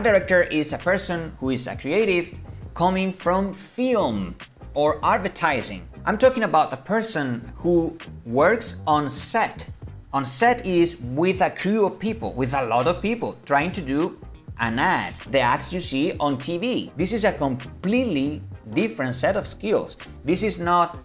Art director is a person who is a creative coming from film or advertising. I'm talking about the person who works on set. On set is with a crew of people, with a lot of people trying to do an ad, the ads you see on TV. This is a completely different set of skills. This is not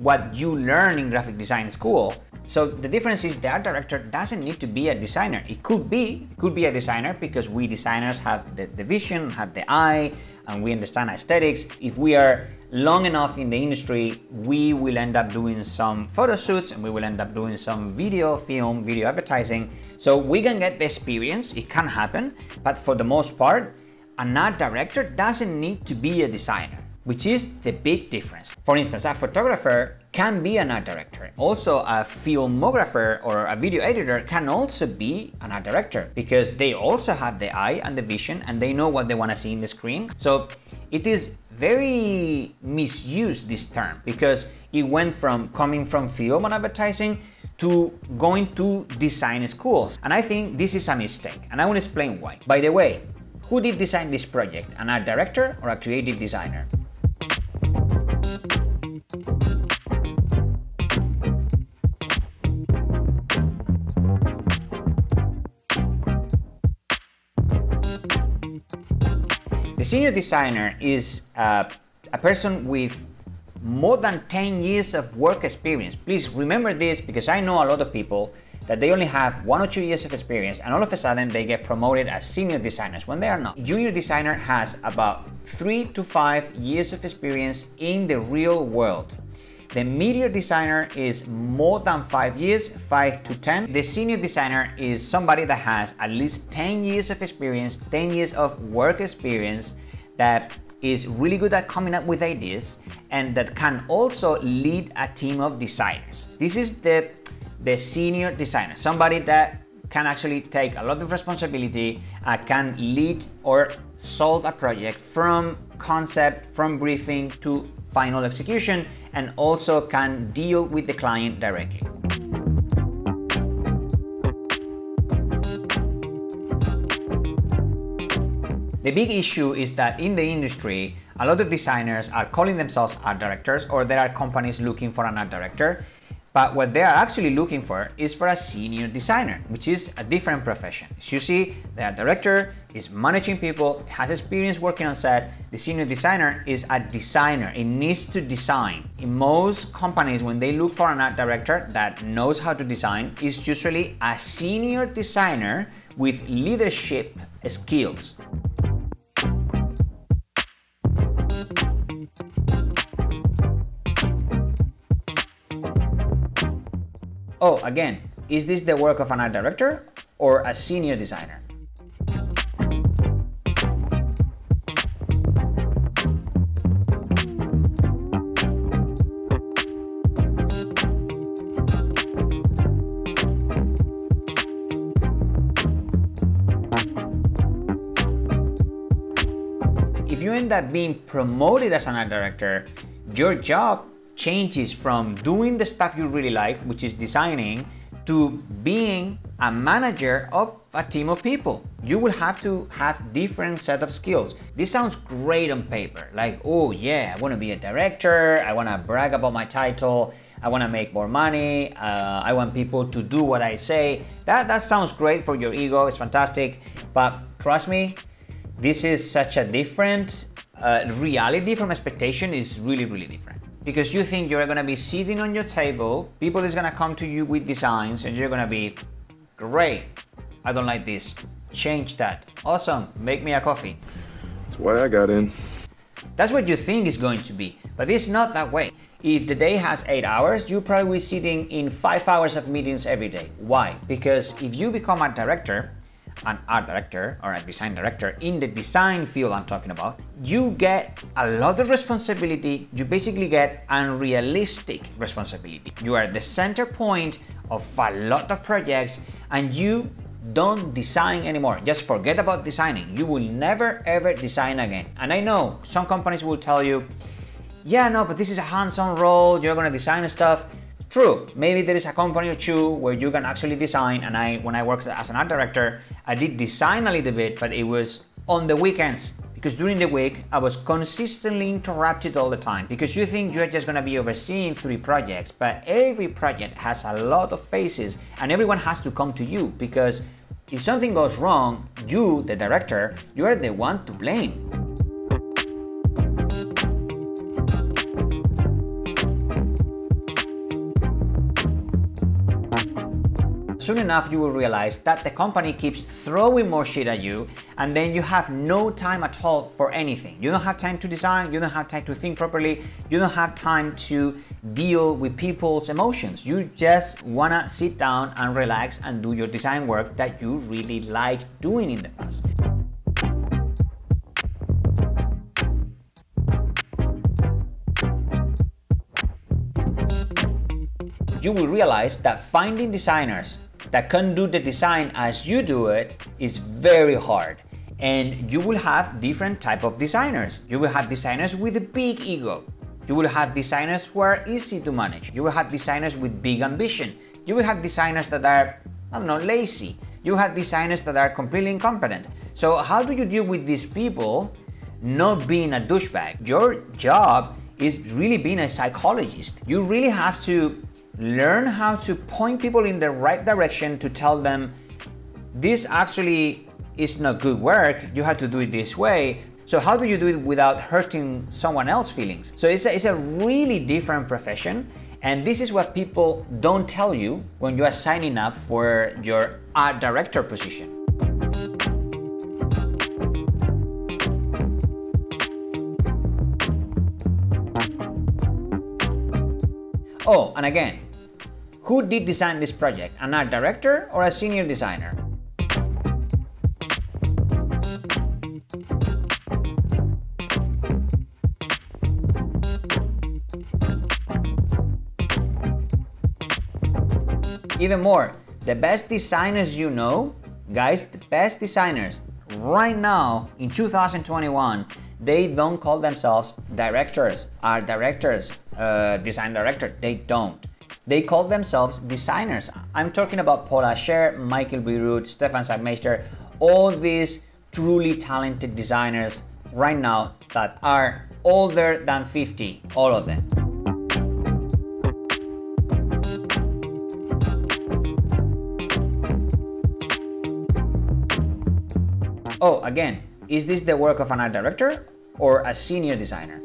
what you learn in graphic design school. So the difference is the art director doesn't need to be a designer. It could be, could be a designer because we designers have the, the vision, have the eye, and we understand aesthetics. If we are long enough in the industry, we will end up doing some photo shoots and we will end up doing some video, film, video advertising. So we can get the experience, it can happen, but for the most part, an art director doesn't need to be a designer which is the big difference. For instance, a photographer can be an art director. Also, a filmographer or a video editor can also be an art director because they also have the eye and the vision and they know what they want to see in the screen. So it is very misused this term because it went from coming from film and advertising to going to design schools. And I think this is a mistake and I will explain why. By the way, who did design this project? An art director or a creative designer? Senior designer is uh, a person with more than 10 years of work experience. Please remember this because I know a lot of people that they only have one or two years of experience and all of a sudden they get promoted as senior designers when they are not. Junior designer has about three to five years of experience in the real world. The media designer is more than five years, five to 10. The senior designer is somebody that has at least 10 years of experience, 10 years of work experience that is really good at coming up with ideas and that can also lead a team of designers. This is the the senior designer, somebody that can actually take a lot of responsibility, uh, can lead or solve a project from concept, from briefing to final execution, and also can deal with the client directly. The big issue is that in the industry, a lot of designers are calling themselves art directors or there are companies looking for an art director but what they are actually looking for is for a senior designer, which is a different profession. As you see, the director is managing people, has experience working on set. The senior designer is a designer. It needs to design. In most companies, when they look for an art director that knows how to design, is usually a senior designer with leadership skills. Oh, again, is this the work of an art director or a senior designer? If you end up being promoted as an art director, your job changes from doing the stuff you really like, which is designing, to being a manager of a team of people. You will have to have different set of skills. This sounds great on paper, like, oh yeah, I want to be a director, I want to brag about my title, I want to make more money, uh, I want people to do what I say. That, that sounds great for your ego, it's fantastic, but trust me, this is such a different uh, reality from expectation is really, really different because you think you're gonna be sitting on your table, people is gonna come to you with designs and you're gonna be, great, I don't like this, change that, awesome, make me a coffee. That's why I got in. That's what you think is going to be, but it's not that way. If the day has eight hours, you're probably sitting in five hours of meetings every day. Why? Because if you become a director, an art director or a design director in the design field I'm talking about, you get a lot of responsibility. You basically get unrealistic responsibility. You are the center point of a lot of projects and you don't design anymore. Just forget about designing. You will never ever design again. And I know some companies will tell you, yeah, no, but this is a hands-on role. You're gonna design stuff. True, maybe there is a company or two where you can actually design and I when I worked as an art director, I did design a little bit, but it was on the weekends because during the week I was consistently interrupted all the time because you think you're just gonna be overseeing three projects, but every project has a lot of faces and everyone has to come to you because if something goes wrong, you, the director, you are the one to blame. Soon enough you will realize that the company keeps throwing more shit at you and then you have no time at all for anything. You don't have time to design, you don't have time to think properly, you don't have time to deal with people's emotions. You just wanna sit down and relax and do your design work that you really like doing in the past. you will realize that finding designers that can do the design as you do it is very hard. And you will have different type of designers. You will have designers with a big ego. You will have designers who are easy to manage. You will have designers with big ambition. You will have designers that are i don't know lazy. You have designers that are completely incompetent. So how do you deal with these people not being a douchebag? Your job is really being a psychologist. You really have to learn how to point people in the right direction to tell them this actually is not good work, you have to do it this way. So how do you do it without hurting someone else's feelings? So it's a, it's a really different profession and this is what people don't tell you when you are signing up for your art director position. Oh, and again, who did design this project? An art director or a senior designer? Even more, the best designers you know, guys, the best designers right now in 2021, they don't call themselves directors, art directors, uh, design director. They don't. They call themselves designers. I'm talking about Paula Scher, Michael Bierut, Stefan Sagmeister, all these truly talented designers right now that are older than 50, all of them. Oh, again, is this the work of an art director or a senior designer?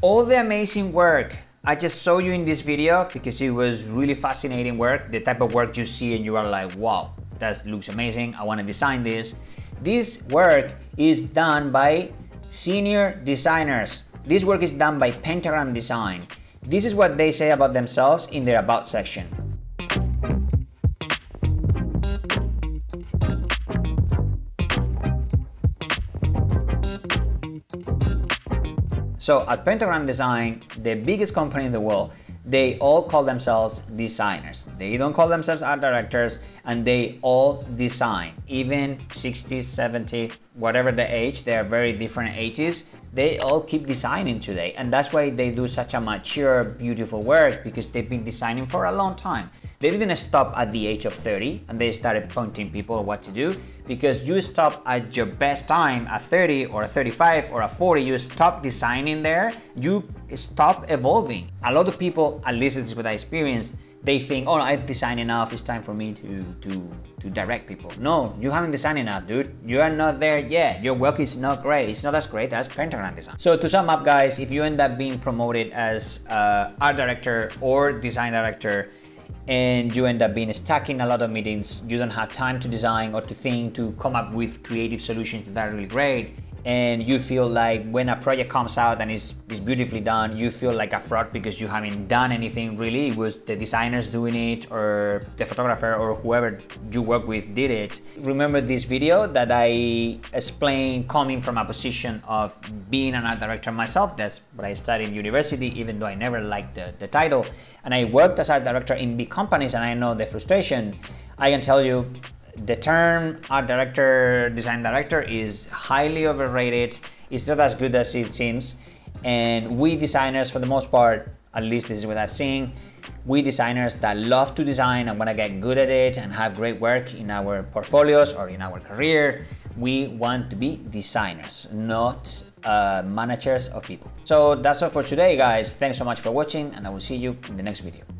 All the amazing work I just saw you in this video because it was really fascinating work, the type of work you see and you are like, wow, that looks amazing, I want to design this. This work is done by senior designers. This work is done by Pentagram Design. This is what they say about themselves in their About section. So at Pentagram Design, the biggest company in the world, they all call themselves designers. They don't call themselves art directors and they all design. Even 60, 70, whatever the age, they are very different ages. They all keep designing today. And that's why they do such a mature, beautiful work because they've been designing for a long time. They didn't stop at the age of 30 and they started pointing people what to do because you stop at your best time at 30 or 35 or at 40, you stop designing there, you stop evolving. A lot of people, at least this is what I experienced, they think, oh, I've designed enough, it's time for me to, to, to direct people. No, you haven't designed enough, dude. You are not there yet. Your work is not great. It's not as great as Pentagram Design. So to sum up, guys, if you end up being promoted as uh, art director or design director, and you end up being stuck in a lot of meetings. You don't have time to design or to think to come up with creative solutions that are really great and you feel like when a project comes out and it's, is beautifully done, you feel like a fraud because you haven't done anything really. It was the designers doing it or the photographer or whoever you work with did it. Remember this video that I explained coming from a position of being an art director myself. That's what I studied in university, even though I never liked the, the title. And I worked as art director in big companies and I know the frustration. I can tell you the term art director, design director is highly overrated. It's not as good as it seems. And we designers, for the most part, at least this is what I've seen, we designers that love to design and want to get good at it and have great work in our portfolios or in our career, we want to be designers, not uh, managers of people. So that's all for today, guys. Thanks so much for watching, and I will see you in the next video.